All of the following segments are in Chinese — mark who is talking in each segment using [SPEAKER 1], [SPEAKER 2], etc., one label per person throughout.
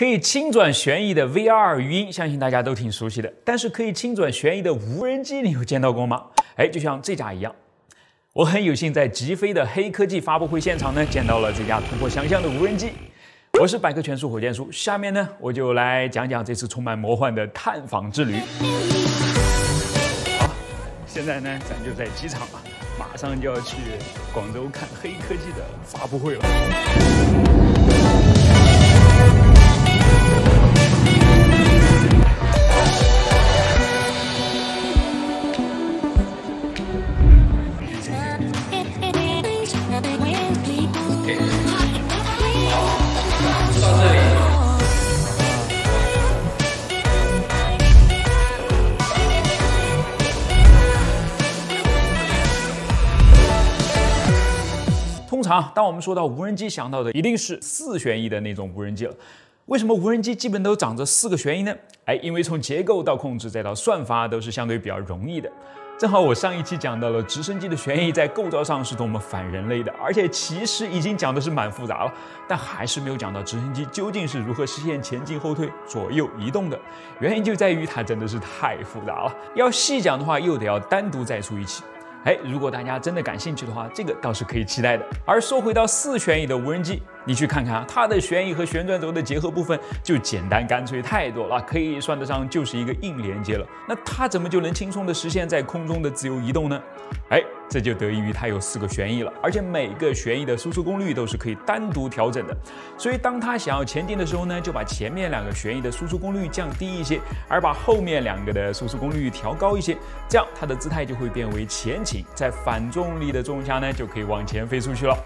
[SPEAKER 1] 可以轻转旋翼的 VR 语音，相信大家都挺熟悉的。但是可以轻转旋翼的无人机，你有见到过吗？哎，就像这架一样。我很有幸在极飞的黑科技发布会现场呢，见到了这架突破想象的无人机。我是百科全书火箭叔，下面呢我就来讲讲这次充满魔幻的探访之旅。好，现在呢咱就在机场啊，马上就要去广州看黑科技的发布会了。常，当我们说到无人机，想到的一定是四旋翼的那种无人机了。为什么无人机基本都长着四个旋翼呢？哎，因为从结构到控制再到算法都是相对比较容易的。正好我上一期讲到了直升机的旋翼在构造上是多么反人类的，而且其实已经讲的是蛮复杂了，但还是没有讲到直升机究竟是如何实现前进、后退、左右移动的。原因就在于它真的是太复杂了，要细讲的话又得要单独再出一期。哎，如果大家真的感兴趣的话，这个倒是可以期待的。而说回到四旋翼的无人机，你去看看啊，它的旋翼和旋转轴的结合部分就简单干脆太多了，可以算得上就是一个硬连接了。那它怎么就能轻松地实现在空中的自由移动呢？哎。这就得益于它有四个旋翼了，而且每个旋翼的输出功率都是可以单独调整的。所以当它想要前进的时候呢，就把前面两个旋翼的输出功率降低一些，而把后面两个的输出功率调高一些，这样它的姿态就会变为前倾，在反重力的作用下呢，就可以往前飞出去了。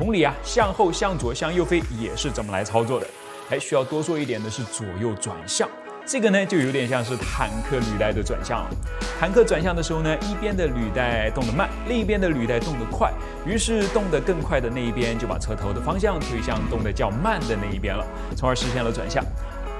[SPEAKER 1] 同理啊，向后、向左、向右飞也是怎么来操作的。还，需要多说一点的是左右转向。这个呢，就有点像是坦克履带的转向了。坦克转向的时候呢，一边的履带动得慢，另一边的履带动得快，于是动得更快的那一边就把车头的方向推向动得较慢的那一边了，从而实现了转向。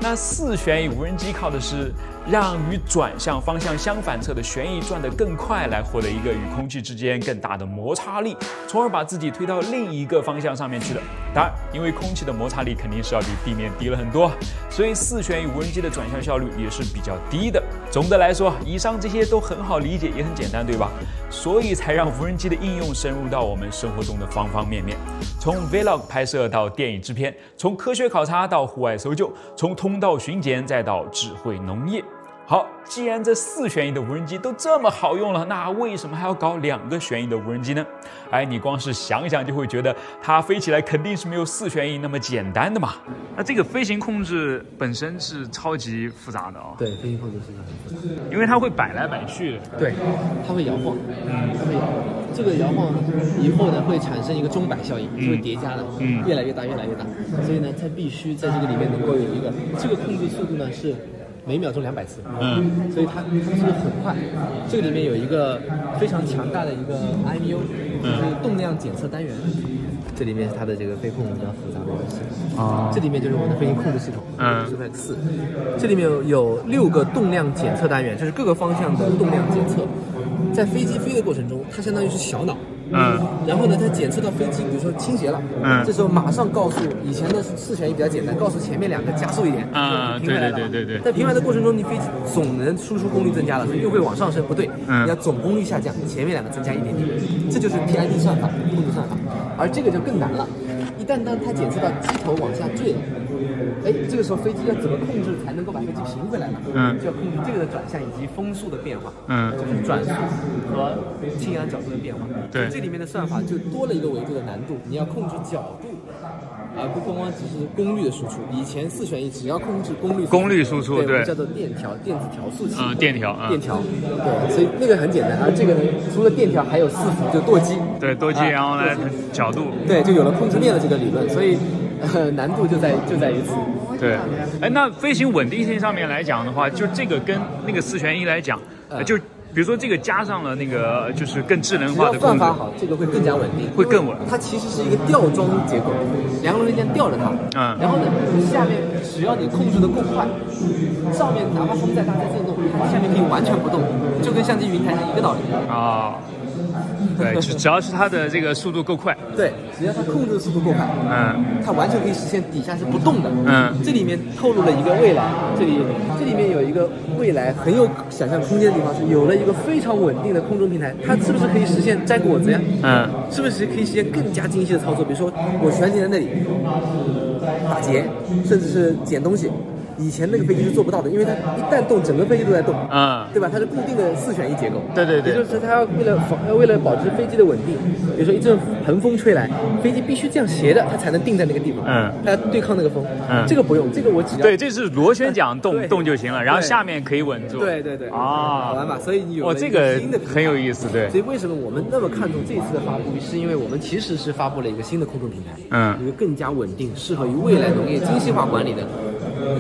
[SPEAKER 1] 那四旋翼无人机靠的是让与转向方向相反侧的旋翼转得更快，来获得一个与空气之间更大的摩擦力，从而把自己推到另一个方向上面去的。当然，因为空气的摩擦力肯定是要比地面低了很多，所以四旋翼无人机的转向效率也是比较低的。总的来说，以上这些都很好理解，也很简单，对吧？所以才让无人机的应用深入到我们生活中的方方面面，从 vlog 拍摄到电影制片，从科学考察到户外搜救，从通道巡检再到智慧农业。好，既然这四旋翼的无人机都这么好用了，那为什么还要搞两个旋翼的无人机呢？哎，你光是想想就会觉得它飞起来肯定是没有四旋翼那么简单的嘛。那这个飞行控制本身是超级复杂的哦。
[SPEAKER 2] 对，飞行控制是很复杂的，
[SPEAKER 1] 因为它会摆来摆去。
[SPEAKER 2] 对，它会摇晃，嗯，它会摇晃。这个摇晃以后呢，会产生一个钟摆效应，就会叠加的，嗯，越来越大，越来越大。所以呢，它必须在这个里面能够有一个这个控制速度呢是。每秒钟两百次，嗯，所以它它速度很快。这个里面有一个非常强大的一个 IMU，就是动量检测单元。这里面是它的这个飞控比较复杂的东西。啊，这里面就是我们的飞行控制系统，嗯，是 Max 四。这里面有有六个动量检测单元，就是各个方向的动量检测。在飞机飞的过程中，它相当于是小脑。嗯，然后呢，它检测到飞机，比如说倾斜了，嗯，这时候马上告诉以前的四旋翼比较简单，告诉前面两个加速一点，
[SPEAKER 1] 啊，对对对对对，
[SPEAKER 2] 在平缓的过程中，你飞机总能输出功率增加了，所以又会往上升，不对，嗯，要总功率下降，前面两个增加一点点，这就是 PID 算法控制算法，而这个就更难了，一旦当它检测到机头往下坠了。哎，这个时候飞机要怎么控制才能够把飞机平回来呢？嗯，就要控制这个的转向以及风速的变化。嗯，就是转速和倾仰角度的变化。
[SPEAKER 1] 对，
[SPEAKER 2] 这里面的算法就多了一个维度的难度，你要控制角度，而不光光只是功率的输出。以前四选一只要控制功率，
[SPEAKER 1] 功率输出，
[SPEAKER 2] 对，叫做电调，电子调速器。
[SPEAKER 1] 嗯，电调，
[SPEAKER 2] 电调。对，所以那个很简单，而这个呢，除了电调，还有四伏，就舵机。
[SPEAKER 1] 对，舵机，然后呢，角度。
[SPEAKER 2] 对，就有了控制面的这个理论，所以。难度就在就在于此。
[SPEAKER 1] 对，哎，那飞行稳定性上面来讲的话，就这个跟那个四旋翼来讲，就比如说这个加上了那个就是更智能化的
[SPEAKER 2] 算法好，这个会更加稳定，
[SPEAKER 1] 会更稳。
[SPEAKER 2] 它其实是一个吊装结构，两个螺旋桨吊着它，嗯，然后呢，下面只要你控制的够快，上面哪怕风再大再震动，它下面可以完全不动，就跟相机云台上一个道理。啊。
[SPEAKER 1] 对，只只要是它的这个速度够快，
[SPEAKER 2] 对，只要它控制的速度够快，
[SPEAKER 1] 嗯，
[SPEAKER 2] 它完全可以实现底下是不动的。
[SPEAKER 1] 嗯
[SPEAKER 2] 这里面透露了一个未来，这里这里面有一个未来很有想象空间的地方，是有了一个非常稳定的空中平台，它是不是可以实现摘果子呀？
[SPEAKER 1] 嗯，
[SPEAKER 2] 是不是可以实现更加精细的操作？比如说我悬停在那里打结，甚至是捡东西。以前那个飞机是做不到的，因为它一旦动，整个飞机都在动。
[SPEAKER 1] 嗯
[SPEAKER 2] 对吧？它是固定的四旋翼结构。
[SPEAKER 1] 对对对
[SPEAKER 2] 也就是它要为了防，要为了保持飞机的稳定，比如说一阵横风吹来，飞机必须这样斜着，它才能定在那个地方。
[SPEAKER 1] 嗯
[SPEAKER 2] 它要对抗那个风。
[SPEAKER 1] 嗯
[SPEAKER 2] 这个不用，这个我只要
[SPEAKER 1] 对，这是螺旋桨动
[SPEAKER 2] 对
[SPEAKER 1] 动就行了，然后下面可以稳住。
[SPEAKER 2] 对对对
[SPEAKER 1] 啊，
[SPEAKER 2] 好玩吧？所以你有
[SPEAKER 1] 哦，这个很有意思，对
[SPEAKER 2] 所，以为什么我们那么看重这次的发布，是因为我们其实是发布了一个新的空中平台，
[SPEAKER 1] 嗯
[SPEAKER 2] 一个更加稳定、适合于未来农业精细化管理的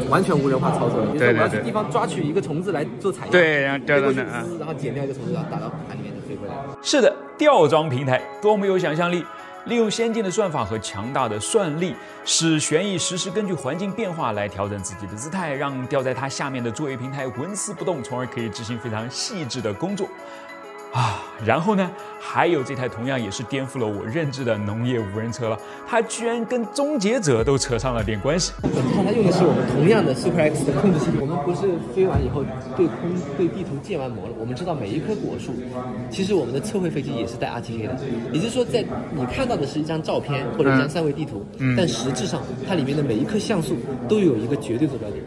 [SPEAKER 2] 完全无人化操作的。比如说
[SPEAKER 1] 对对对
[SPEAKER 2] 我要去地方抓取一个虫子来做采样，
[SPEAKER 1] 对然后
[SPEAKER 2] 掉过去
[SPEAKER 1] 对对对
[SPEAKER 2] 滋然后剪掉一个虫子，然后打到盘里面就飞回来了。
[SPEAKER 1] 是的，吊装平台多么有想象力！利用先进的算法和强大的算力，使旋翼实时根据环境变化来调整自己的姿态，让吊在它下面的作业平台纹丝不动，从而可以执行非常细致的工作。啊，然后呢，还有这台同样也是颠覆了我认知的农业无人车了，它居然跟终结者都扯上了点关系。
[SPEAKER 2] 本质上，它用的是我们同样的 Super X 的控制系统。我们不是飞完以后对空对地图建完模了，我们知道每一棵果树，其实我们的测绘飞机也是带 RTK 的，也就是说，在你看到的是一张照片或者一张三维地图，但实质上它里面的每一颗像素都有一个绝对坐标点。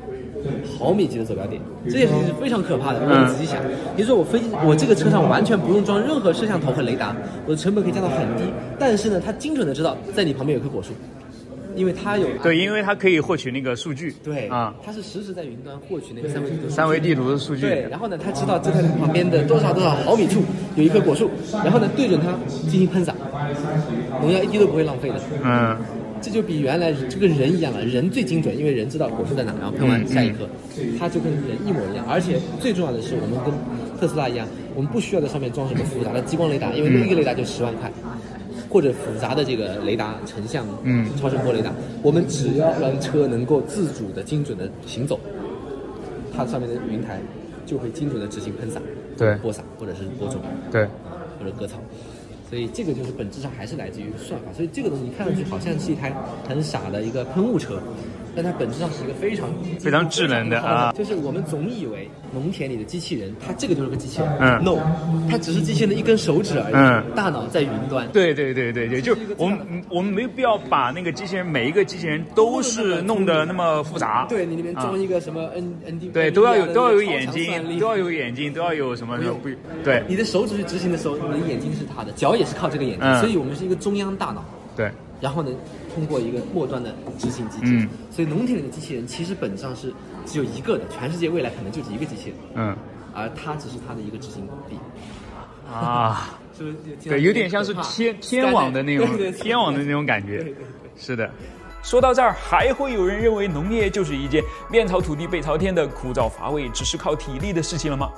[SPEAKER 2] 毫米级的坐标点，这件事情是非常可怕的。你仔细想，比如说我飞机，我这个车上完全不用装任何摄像头和雷达，我的成本可以降到很低。但是呢，它精准的知道在你旁边有棵果树，因为它有
[SPEAKER 1] 对，因为它可以获取那个数据。
[SPEAKER 2] 对
[SPEAKER 1] 啊，
[SPEAKER 2] 它是实时在云端获取那个三维地图
[SPEAKER 1] 三维地图的数据。
[SPEAKER 2] 对，然后呢，它知道这台旁边的多少多少毫米处有一棵果树，然后呢，对准它进行喷洒，农药一滴都不会浪费的。
[SPEAKER 1] 嗯，
[SPEAKER 2] 这就比原来这个人一样了，人最精准，因为人知道果树在哪，然后喷完下一棵，它就跟人一模一样。而且最重要的是，我们跟特斯拉一样，我们不需要在上面装什么复杂的激光雷达，因为一个雷达就十万块。或者复杂的这个雷达成像，
[SPEAKER 1] 嗯
[SPEAKER 2] 超声波雷达，我们只要让车能够自主的、精准的行走，它上面的云台就会精准的执行喷洒、
[SPEAKER 1] 对
[SPEAKER 2] 播撒或者是播种
[SPEAKER 1] 对，
[SPEAKER 2] 或者割草。所以这个就是本质上还是来自于算法。所以这个东西看上去好像是一台很傻的一个喷雾车，但它本质上是一个非常
[SPEAKER 1] 非常智能的啊
[SPEAKER 2] 就是我们总以为农田里的机器人，它这个就是个机器人。
[SPEAKER 1] 嗯
[SPEAKER 2] No，它只是机器人的一根手指而已。
[SPEAKER 1] 嗯
[SPEAKER 2] 大脑在云端。
[SPEAKER 1] 对对对对对，就我们我们没有必要把那个机器人每一个机器人都是弄得那么复杂。
[SPEAKER 2] 对你里面装
[SPEAKER 1] 啊
[SPEAKER 2] 一个什么 N N D，
[SPEAKER 1] 对，都要有都要有眼睛，都要有眼睛，都要有什么不？对
[SPEAKER 2] 你的手指去执行的时候，你的眼睛是它的，脚也是靠这个眼睛，
[SPEAKER 1] 嗯
[SPEAKER 2] 所以我们是一个中央大脑。
[SPEAKER 1] 对，
[SPEAKER 2] 然后呢，通过一个末端的执行机制，
[SPEAKER 1] 嗯
[SPEAKER 2] 所以农田里的机器人其实本质上是只有一个的，全世界未来可能就只一个机器人，
[SPEAKER 1] 嗯
[SPEAKER 2] 而它只是它的一个执行臂，
[SPEAKER 1] 啊，
[SPEAKER 2] 是不是？
[SPEAKER 1] 对，有点像是天天网的那种
[SPEAKER 2] 对对对
[SPEAKER 1] 天网的那种感觉
[SPEAKER 2] 对对对。
[SPEAKER 1] 是的。说到这儿，还会有人认为农业就是一件面朝土地背朝天的枯燥乏味、只是靠体力的事情了吗？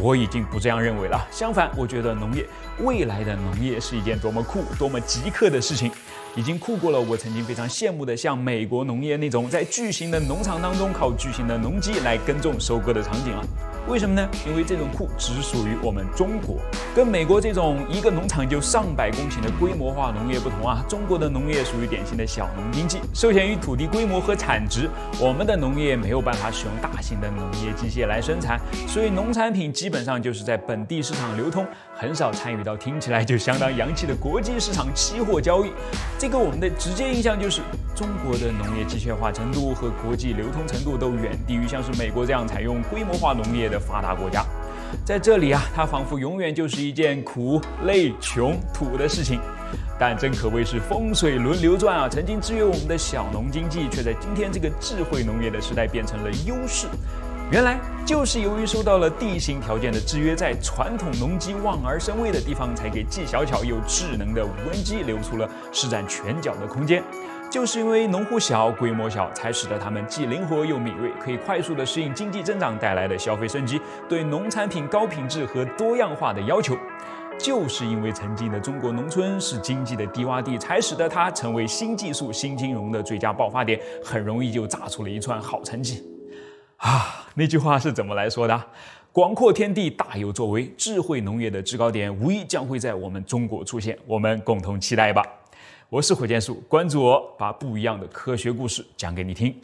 [SPEAKER 1] 我已经不这样认为了。相反，我觉得农业未来的农业是一件多么酷、多么极客的事情，已经酷过了我曾经非常羡慕的像美国农业那种在巨型的农场当中靠巨型的农机来耕种、收割的场景了。为什么呢？因为这种酷只属于我们中国，跟美国这种一个农场就上百公顷的规模化农业不同啊。中国的农业属于典型的小农经济，受限于土地规模和产值，我们的农业没有办法使用大型的农业机械来生产，所以农产品基本上就是在本地市场流通，很少参与到听起来就相当洋气的国际市场期货交易。这个我们的直接印象就是，中国的农业机械化程度和国际流通程度都远低于像是美国这样采用规模化农业的发达国家。在这里啊，它仿佛永远就是一件苦、累、穷、土的事情。但真可谓是风水轮流转啊！曾经制约我们的小农经济，却在今天这个智慧农业的时代变成了优势。原来就是由于受到了地形条件的制约，在传统农机望而生畏的地方，才给既小巧又智能的无人机留出了施展拳脚的空间。就是因为农户小、规模小，才使得他们既灵活又敏锐，可以快速的适应经济增长带来的消费升级，对农产品高品质和多样化的要求。就是因为曾经的中国农村是经济的低洼地，才使得它成为新技术、新金融的最佳爆发点，很容易就炸出了一串好成绩。啊，那句话是怎么来说的？广阔天地，大有作为，智慧农业的制高点无疑将会在我们中国出现，我们共同期待吧。我是火箭叔，关注我，把不一样的科学故事讲给你听。